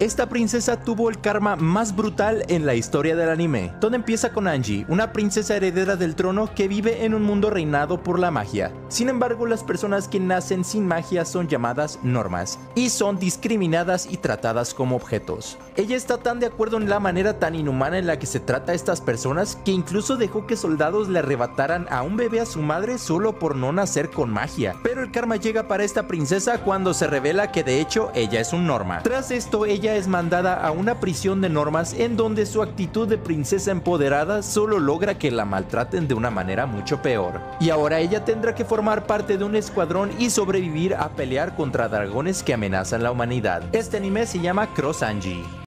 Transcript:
Esta princesa tuvo el karma más brutal en la historia del anime. Todo empieza con Angie, una princesa heredera del trono que vive en un mundo reinado por la magia. Sin embargo, las personas que nacen sin magia son llamadas normas y son discriminadas y tratadas como objetos. Ella está tan de acuerdo en la manera tan inhumana en la que se trata a estas personas que incluso dejó que soldados le arrebataran a un bebé a su madre solo por no nacer con magia. Pero el karma llega para esta princesa cuando se revela que de hecho ella es un norma. Tras esto, ella es mandada a una prisión de normas en donde su actitud de princesa empoderada solo logra que la maltraten de una manera mucho peor. Y ahora ella tendrá que formar parte de un escuadrón y sobrevivir a pelear contra dragones que amenazan la humanidad. Este anime se llama Cross Angie.